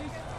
Peace.